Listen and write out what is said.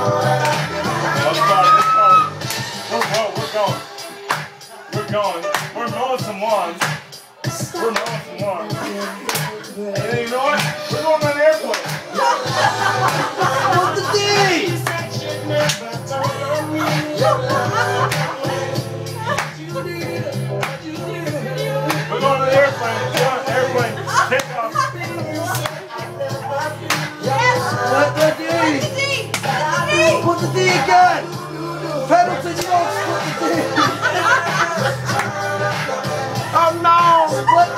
Let's party. We're going, we're going. We're going. We're mowing some lawns. We're mowing some lawns. And you know what? We're going on an airplane. What the D? We're going on an airplane. Airplane. Take the D? Pendleton, you not split oh no, split